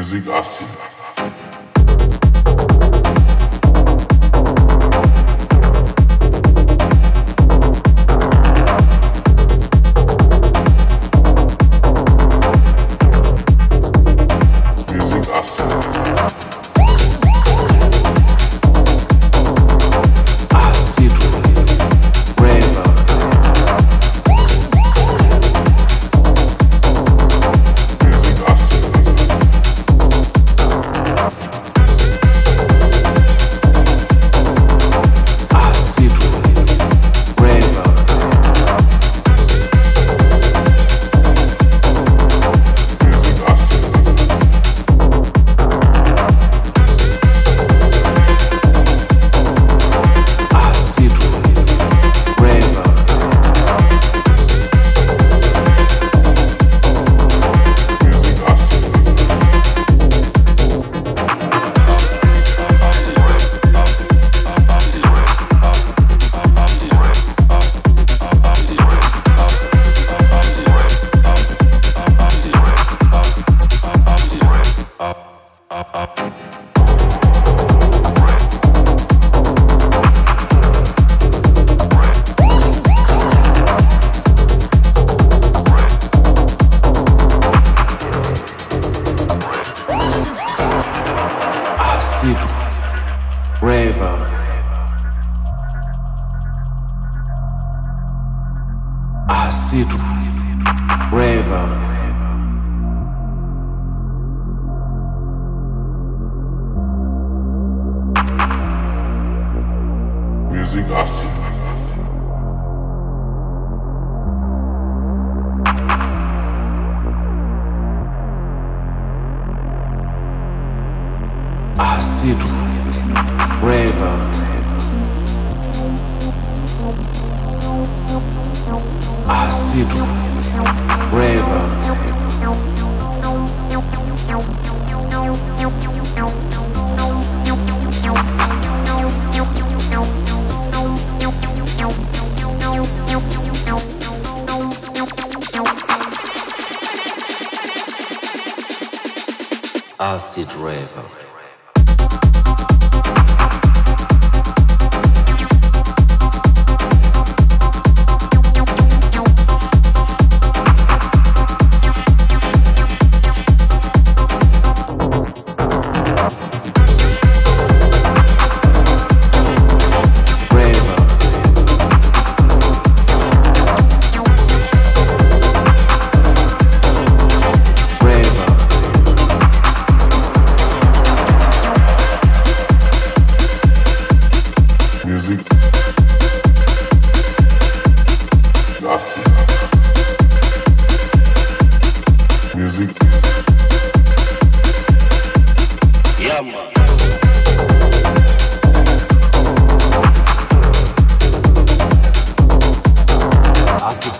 Music Assim. braver. Using acid. Acid braver. Acid. Acid River. Acid